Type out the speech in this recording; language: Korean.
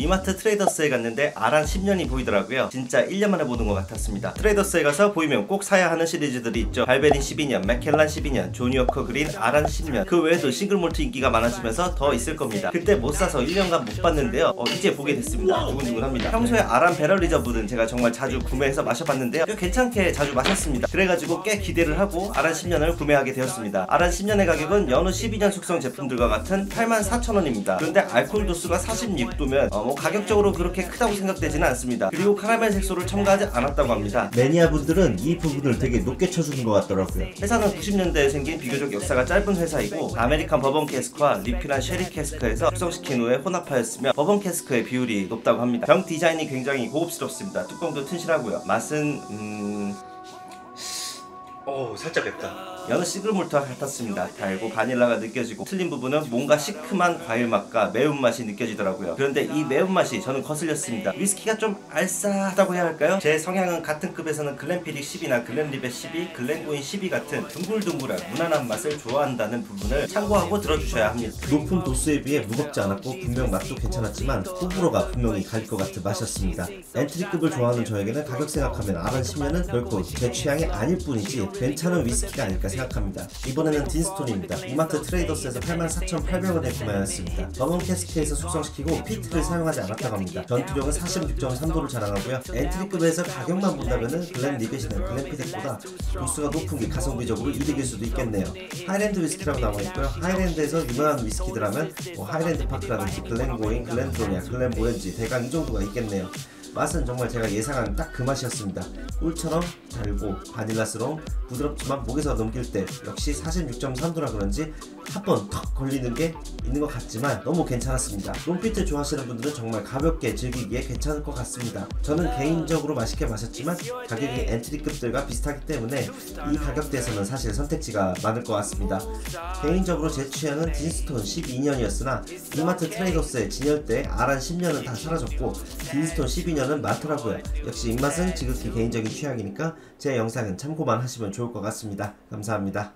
이마트 트레이더스에 갔는데 아란 10년이 보이더라고요. 진짜 1년 만에 보는 것 같았습니다. 트레이더스에 가서 보이면 꼭 사야 하는 시리즈들이 있죠. 발베니 12년, 맥캘란 12년, 조니워커 그린 아란 10년. 그 외에도 single malt 인기가 많아지면서 더 있을 겁니다. 그때 못 사서 1년간 못 봤는데요. 어, 이제 보게 됐습니다. 두근두근합니다. 평소에 아란 배럴 리저브는 제가 정말 자주 구매해서 마셔봤는데요. 꽤 괜찮게 자주 마셨습니다. 그래가지고 꽤 기대를 하고 아란 10년을 구매하게 되었습니다. 아란 10년의 가격은 여느 12년 숙성 제품들과 같은 84,000원입니다. 그런데 알코올 도수가 46도면 어, 뭐 가격적으로 그렇게 크다고 생각되지는 않습니다. 그리고 카라멜 색소를 첨가하지 않았다고 합니다. 매니아 분들은 이 부분을 되게 높게 쳐주는 것 같더라고요. 회사는 90년대에 생긴 비교적 역사가 짧은 회사이고 American 버번 cask와 리필한 sherry cask에서 숙성시킨 후에 혼합하였으며 버번 cask의 비율이 높다고 합니다. 병 디자인이 굉장히 고급스럽습니다. 뚜껑도 튼실하고요. 맛은 음... 오 살짝 맵다. 여느 single malt와 같았습니다. 달고 바닐라가 느껴지고 틀린 부분은 뭔가 시큼한 과일 맛과 매운맛이 느껴지더라고요. 그런데 이 매운맛이 저는 거슬렸습니다. 위스키가 좀 알싸하다고 해야 할까요? 제 성향은 같은 급에서는 글렌피딕 10이나 글렌리벳 12, 글렌고인 12 같은 둥글둥글한 무난한 맛을 좋아한다는 부분을 참고하고 들어주셔야 합니다. 높은 도수에 비해 무겁지 않았고 분명 맛도 괜찮았지만 호불호가 분명히 갈릴 것 같은 맛이었습니다. entry급을 좋아하는 저에게는 가격 생각하면 아란 10년은 결코 제 취향이 아닐 뿐이지 괜찮은 위스키가 아닐까 생각합니다. 이번에는 딘스톤입니다. 이마트 트레이더스에서 84,800원에 구매하였습니다. 버번 cask에서 숙성시키고 peat를 사용하지 않았다고 합니다. 전투력은 46.3도를 자랑하고요. entry급에서 가격만 본다면은 글렌리벳이나 글렌피딕보다 도수가 높은 게 가성비적으로 이득일 수도 있겠네요. 하이랜드 위스키라고 나와 있고요. 하이랜드에서 유명한 위스키들 하면 뭐 하이랜드 파크라든지 글렌고인, 글렌드로낙, 글렌모렌지 대강 이 정도가 있겠네요. 맛은 정말 제가 예상한 딱 그 맛이었습니다. 꿀처럼 달고 바닐라스러움 부드럽지만 목에서 넘길 때 역시 46.3도라 그런지 한 번 턱 걸리는 게 있는 것 같지만 너무 괜찮았습니다. 롬피트 좋아하시는 분들은 정말 가볍게 즐기기에 괜찮을 것 같습니다. 저는 개인적으로 맛있게 마셨지만 가격이 엔트리급들과 비슷하기 때문에 이 가격대에서는 사실 선택지가 많을 것 같습니다. 개인적으로 제 취향은 딘스톤 12년이었으나 이마트 트레이더스의 진열대 아란 10년은 다 사라졌고 딘스톤 12년은 많더라고요. 역시 입맛은 지극히 개인적인 취향이니까 제 영상은 참고만 하시면 좋을 것 같습니다. 감사합니다.